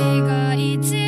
違い